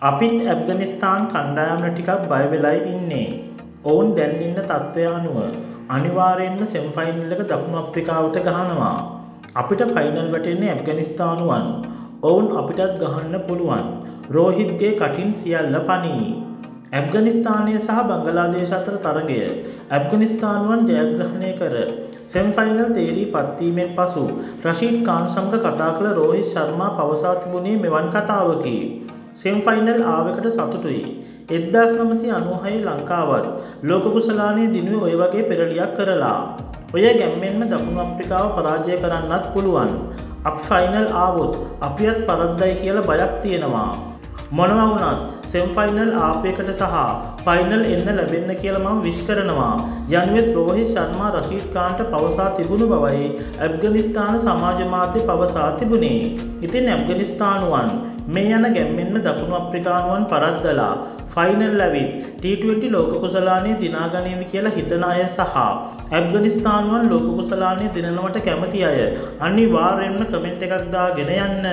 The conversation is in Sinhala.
අපිත් ඇෆ්ගනිස්ථාන් කණ්ඩායමට ටිකක් බයවෙලයි ඉන්නේ. ඔවුන් දැන්ඉන්න තත්ත්වය අනුව අනිවාරයෙන්ම සෙම්ෆයින්ල්ලක දකුණු අප්‍රිකාවට ගහනවා. අපිට ෆයිනල් වැටෙන්නේ ඇෆ්ගනිස්ථානුවන්. ඔවුන් අපිටත් ගහන්න පුළුවන්. රෝහිත්ගේ කටින් සියල්ල පනී. ඇෆ්ගනිස්ථානය සහ බංගලාදේශ අතර තරගය ඇෆ්ගනිස්ථානුවන් ජයග්‍රහණය කර සෙම්ෆයිනල් තේරී පත්වීමෙන් පසු රශීට් කාන් සමඟ කතා කළ රෝහිත් ශර්මා පවසා තිබුණේ මෙවන් කතාවකි. සෙම්ෆයිනල් ආවකට සතුටුයි. එද්දාස් නමසි අනුහයි ලංකාවත් ලෝකකුසලානය දිනුව ඔය වගේ පෙරලියක් කරලා. ඔය ගැම්මෙන්ම දකුණු අප්‍රිකාව පරාජය කරන්නත් පුළුවන්. අප ෆයිනල් ආවොත් අපියත් පරද්දයි කියල බයක් තියෙනවා. මොනව වුණත් සෙම්ෆයිනල් ආපයකට සහ ෆයිනල් එන්න ලැබෙන්න කියලමම් විශ් කරනවා යනුවත් රෝහි ශර්මා රශීත්කාන්ට පවසා තිබුණු බවයි ඇබ්ගනිස්ථාන සමාජමාධ්‍ය පවසා තිබුණේ. ඉතින් ඇබ්ගනිස්ථානුවන් මේ යන ගැම්මෙන්න්න දකුණු අප්‍රිකානුවන් පරද්දලා ෆයිනල් ලැවිත් T20 ලෝකකුසලානය දිනාගනීම කියලා හිතන අය සහ ඇබ්ගනිස්ථානුවන් ලෝකකුසලානය දිනනවට කැමති අය අනි වාරෙන්න්න කමෙන්ට් එකක්දා ගෙන යන්න.